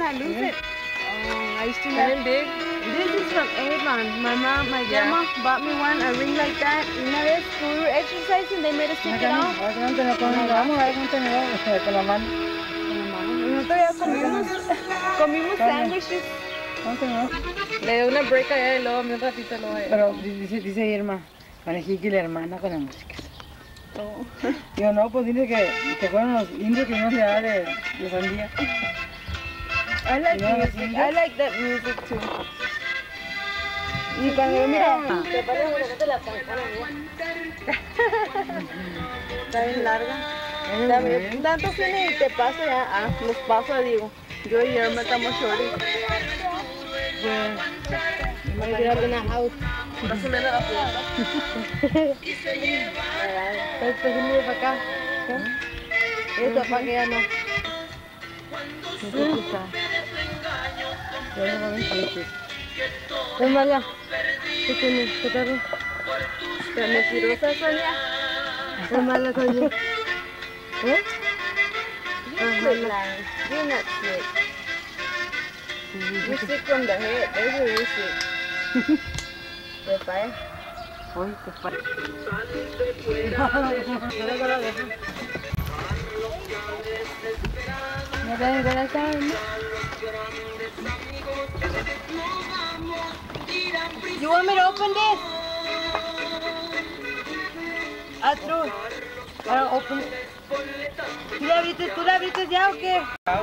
better not lose it. Oh, I used to have. big. This is from Avon. My mom, my grandma bought me one, a ring like that. Una vez we were exercising, they made us take it off. Que con la mano. Nosotros comimos, comimos sándwiches. Le doy una break allá y luego un ratito lo voy a... Pero dice, dice Irma, Panejiki la hermana con las músicas. Oh. Digo, no, pues dice que, que fueron los indios que no se da de, de sandía. I like Yeah, music. I like that music too. Y cuando yo miraba, Está bien larga. Tanto cine y te ya. Ah, los paso, digo. Yo y Irma estamos shorty. me quedé en la house. La plata. Para acá. Esto para que ya no. No te You're not sick. You sick from the head. you sick. the fire. Fire. You want me to open this? Ah, true. Ah, open. ¿Tú la abriste, tú la abriste ya o qué? Ah,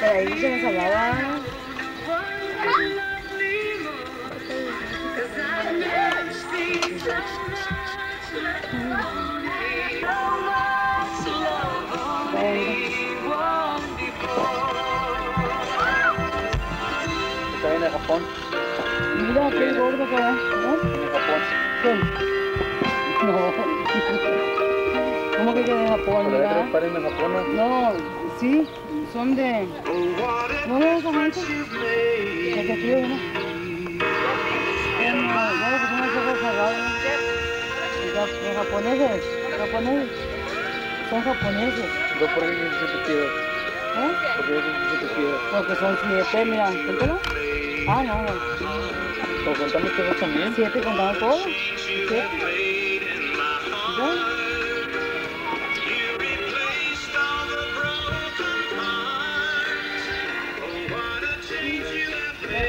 Pero ahí se nos hablaba. Está en Japón. Mira qué gordo que va. ¿no? En Japón. No. ¿Cómo que queda en Japón? Paren en Japón. No, sí, son de... ¿No de esa gente? Que aquí, ¿no? Como, no, que son los ojos. Los japoneses, japoneses. Son japoneses, por ahí se te. ¿eh? Porque yo se te. Porque son siete, mira, ¿cuéntalo? Ah, no. ¿O contamos vos también? Siete contamos todo. Siete. ¿Ya?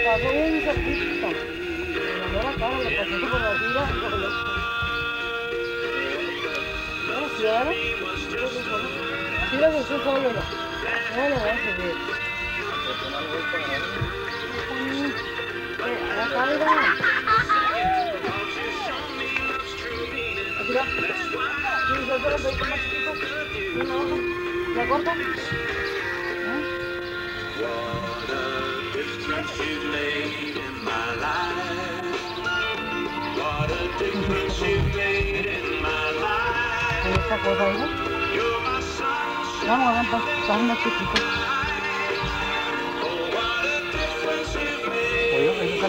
Pasó bien cerquita. Me mandó la cara, le pasé por la tira. ¿No cierra? Sí, lo que solo. No lo voy a con. ¿Eh? ¿Qué es esta cosa? Vamos, vamos, estás más chiquito. Arriba, es la.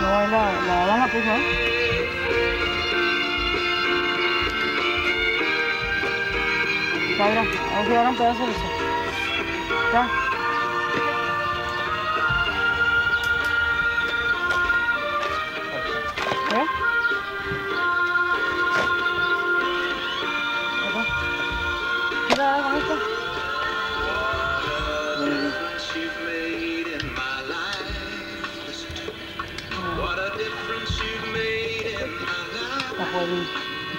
No, la, la puso, ¿eh? Ya, mira, a ver ahora un pedazo de eso. Ya.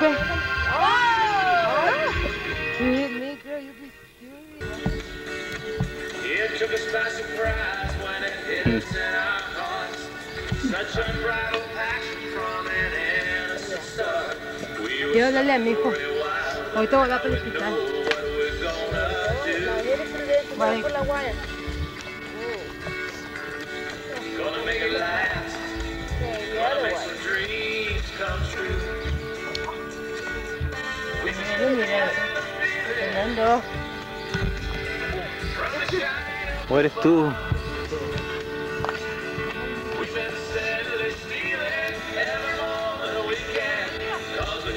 back. Oh! You hit me, girl, you'll be furious. It took us by surprise when it hit us in our hearts. Such unbridled passion from an innocent start. La película. Vale.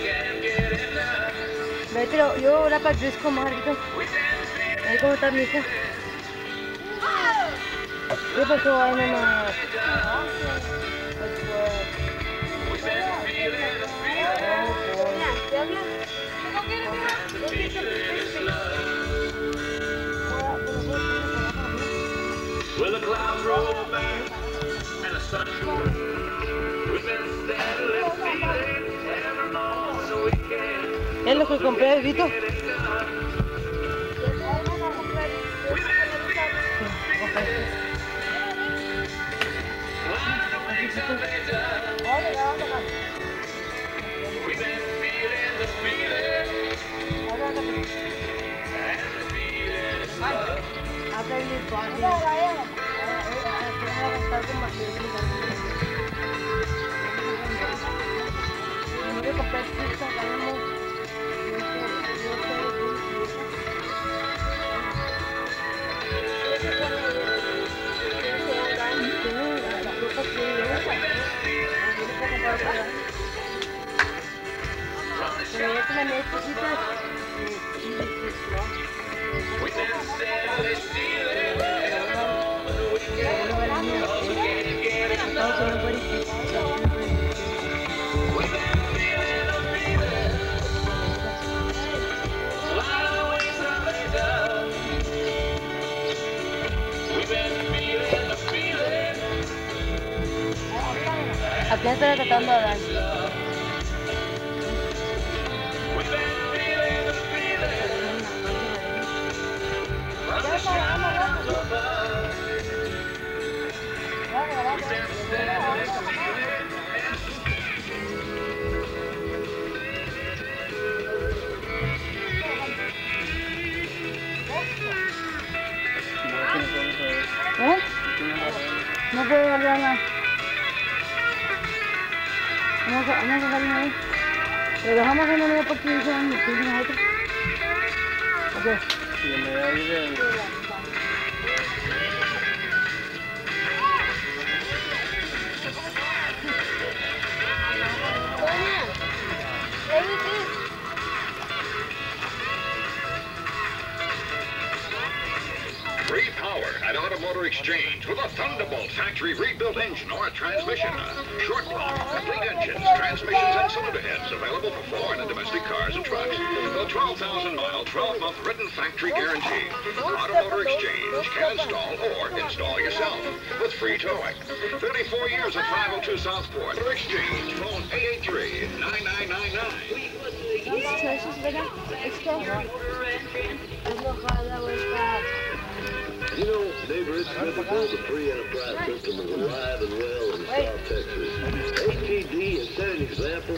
Can't get enough. Ve, pero yo ahora para Luis como ahorita. Ahí cómo está mi hija. ¿Qué pasó? Ay, mamá. Will the Es lo que compré, Vito. Ternyata namanya itu kita. Apenas estaba tratando de hablar. Vamos a sacarlo ahí. Lo dejamos en el medio porque dicen que no hay otro. Ok. Y en medio ahí de... at Automotor Exchange with a Thunderbolt factory rebuilt engine or transmission. Short block, complete engines, transmissions, and cylinder heads available for foreign and domestic cars and trucks. A 12,000 mile, 12 month written factory guarantee. Automotor Exchange can install or install yourself with free towing. 34 years at 502 Southport. For Exchange, phone 883 9999. Muchachos, ¿verdad? Esto es enojada, vuelta. You know, neighbor, it's the free enterprise system is alive and well South Texas. Is an example.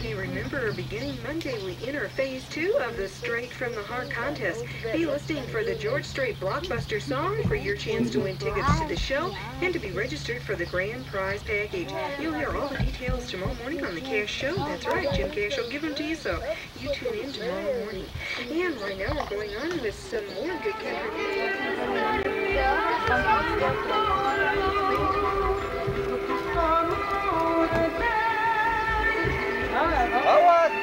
Hey, remember, beginning Monday, we enter phase two of the Straight from the Heart contest. Be listening for the George Strait Blockbuster song for your chance to win tickets to the show and to be registered for the grand prize package. You'll hear all the details tomorrow morning on the Cash Show. That's right, Jim Cash will give them to you, so you tune in tomorrow morning. And right now, we're going on with some more good Aguas, aguas.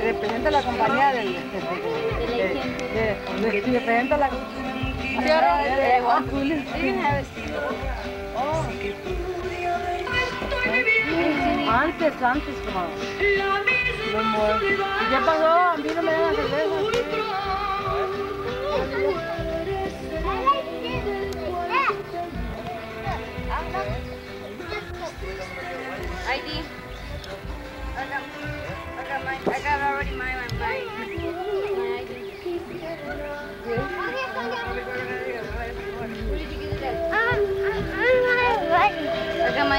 representa la compañía del... de- de- de- representa la... Julio. Antes, antes, como... como- ¿Y qué pasó? A mí no me dan la cerveza. I got already my I'm. Where did you get it I got mine.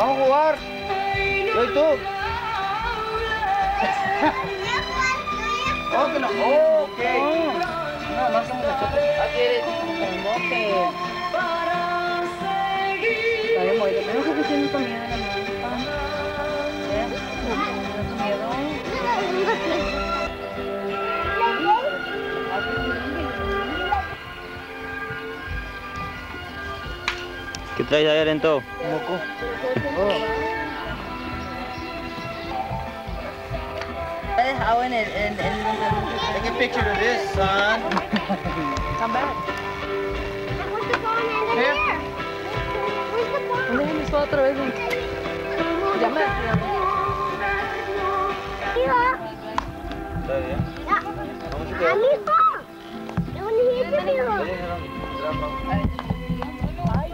Vamos a jugar. Yo y tú. Oh, que no. Oh, ok. No, más somos nosotros. Aquí eres. No, que... Que tiene comida en la mano. ¿Eh? Miedo. Guys, ayo Rento. Muko. Oh. How in it? And, and, take a picture of this, son. Come back. Where's the phone and the mirror? Where's the phone? Déjame eso otra vez. Llama. Mira. ¿Está bien? Ya. Vamos a quedar. A mi phone. Yo.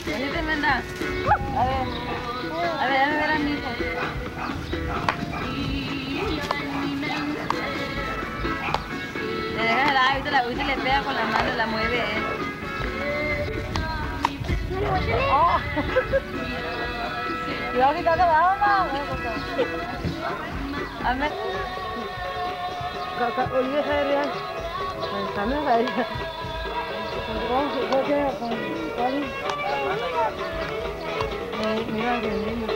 a pegar. ¿Dónde te manda? A ver. A ver, a ver a mi hijo. Le dejas el hábito, la le pega con la mano, la mueve él. Cuidado que esa la de Vamos, ¿qué queda con cuál? Mira, que lindo,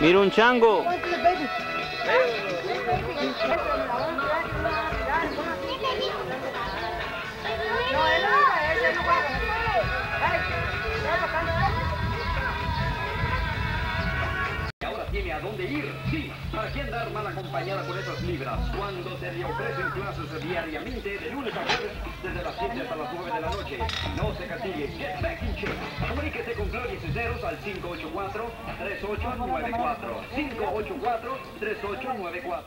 un Mira un chango. 584-3894. 584-3894.